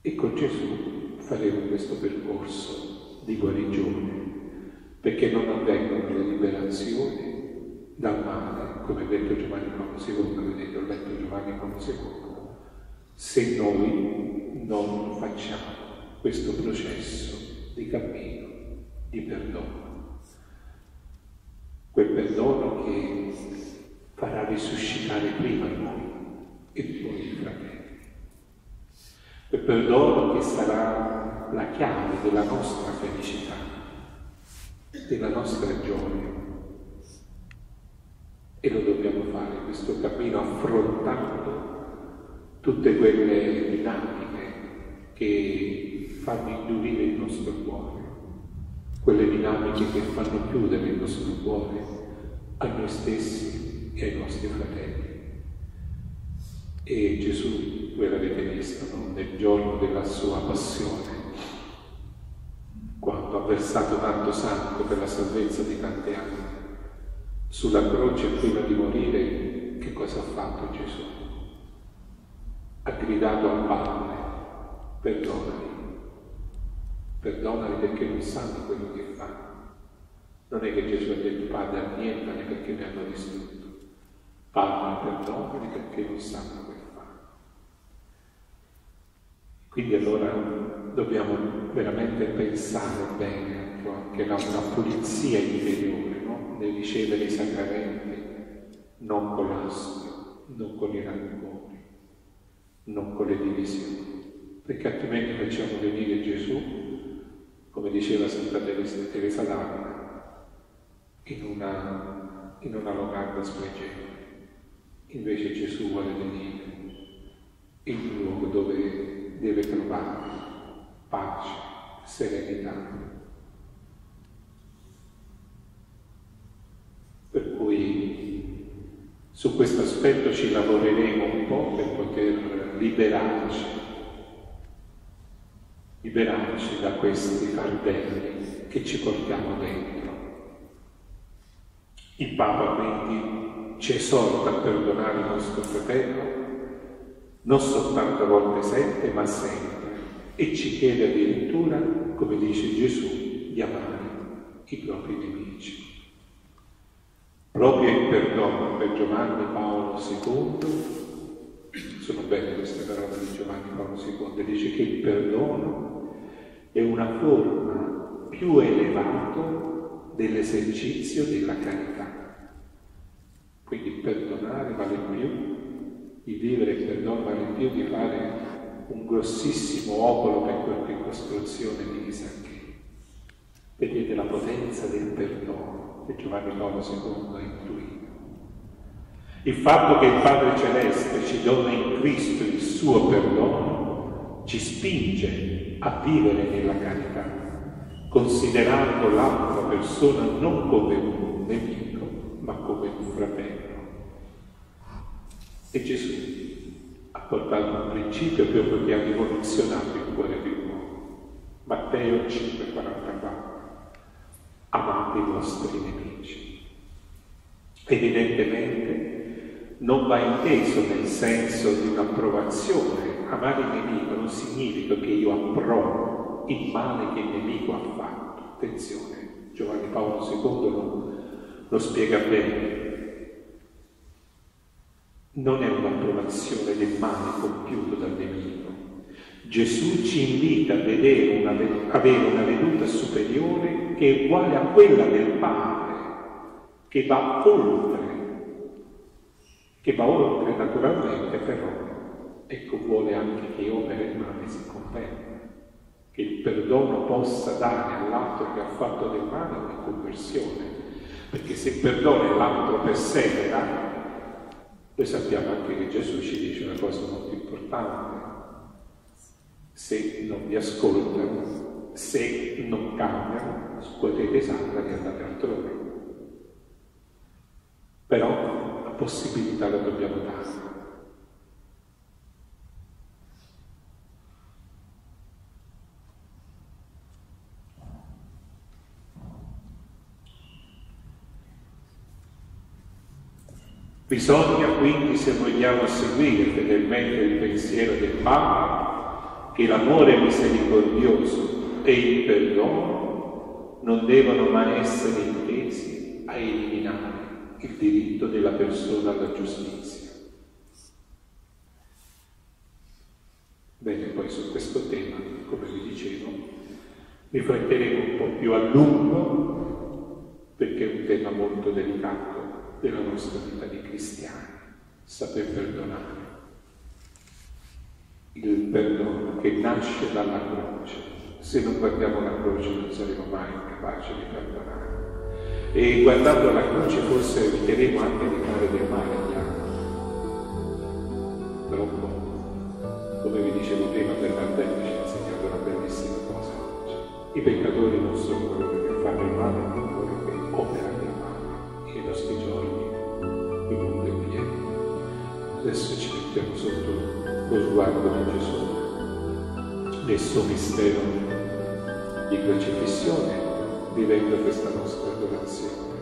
E con Gesù faremo questo percorso di guarigione, perché non avvengono le liberazioni dal male, come ha detto Giovanni Paolo II, vedete, ho letto Giovanni Paolo II, se noi non facciamo questo processo di cammino, di perdono. Quel perdono che farà risuscitare prima noi e poi i fratelli. E perdono che sarà la chiave della nostra felicità, della nostra gioia. E lo dobbiamo fare questo cammino affrontando tutte quelle dinamiche che fanno indurire il nostro cuore, quelle dinamiche che fanno chiudere il nostro cuore a noi stessi e ai nostri fratelli. E Gesù, voi l'avete visto, no? nel giorno della sua passione, quando ha versato tanto sangue per la salvezza di tanti anni, sulla croce prima di morire, che cosa ha fatto Gesù? Ha gridato al Padre, perdonali, perdonali perché non sanno quello che fanno. Non è che Gesù ha detto Padre annientali perché mi hanno distrutto. Padre perdonali perché non sanno quello quindi allora dobbiamo veramente pensare bene anche a una pulizia interiore no? nel ricevere i sacramenti, non con l'astio, non con i rancori, non con le divisioni, perché altrimenti facciamo venire Gesù, come diceva Santa Teresa d'Avila, in una, in una locanda spregevole. Invece Gesù vuole venire in un luogo dove deve trovare pace, serenità. Per cui su questo aspetto ci lavoreremo un po' per poter liberarci, liberarci da questi fardelli che ci portiamo dentro. Il Papa quindi ci esorta a perdonare il nostro fratello non soltanto a volte sette, ma sempre, e ci chiede addirittura, come dice Gesù, di amare i propri nemici. Proprio il perdono per Giovanni Paolo II, sono belle queste parole di Giovanni Paolo II, dice che il perdono è una forma più elevata dell'esercizio della carità. Quindi perdonare vale più di vivere il perdono vale più di fare un grossissimo opolo per qualche costruzione di Isacchi. Vedete la potenza del perdono che Giovanni Paolo II ha intuito. Il fatto che il Padre Celeste ci dona in Cristo il suo perdono ci spinge a vivere nella carità, considerando l'altra persona non come un nemico, ma come un fratello. E Gesù ha portato un principio proprio che ha rivoluzionato il cuore dell'uomo. Matteo 5,44 Amate i vostri nemici. Evidentemente non va inteso nel senso di un'approvazione. Amare il nemico non significa che io approvo il male che il nemico ha fatto. Attenzione, Giovanni Paolo II lo, lo spiega bene non è un'approvazione del male compiuto dal nemico. Gesù ci invita a vedere una, avere una veduta superiore che è uguale a quella del Padre, che va oltre, che va oltre naturalmente però, ecco vuole anche che opere il male si converta, che il perdono possa dare all'altro che ha fatto del male una conversione, perché se perdona e l'altro persevera, noi sappiamo anche che Gesù ci dice una cosa molto importante. Se non vi ascoltano, se non cambiano, scuotete sacra e andate altrove. Però la possibilità la dobbiamo dare. Bisogna quindi, se vogliamo seguire fedelmente il pensiero del Papa, che l'amore misericordioso e il perdono non devono mai essere intesi a eliminare il diritto della persona alla giustizia. Bene, poi su questo tema, come vi dicevo, rifletteremo un po' più a lungo perché è un tema molto delicato della nostra vita di cristiani, saper perdonare. Il perdono che nasce dalla croce. Se non guardiamo la croce non saremo mai capaci di perdonare. E guardando la croce forse eviteremo anche di fare del male agli altri. Troppo, come vi dicevo prima, Bernardelli ci ha insegnato una bellissima cosa oggi. I peccatori non sono coloro che fanno il male, ma coloro che operano il male. I nostri giorni Adesso ci mettiamo sotto lo sguardo di Gesù, nel suo mistero di crocifissione, vivendo questa nostra adorazione.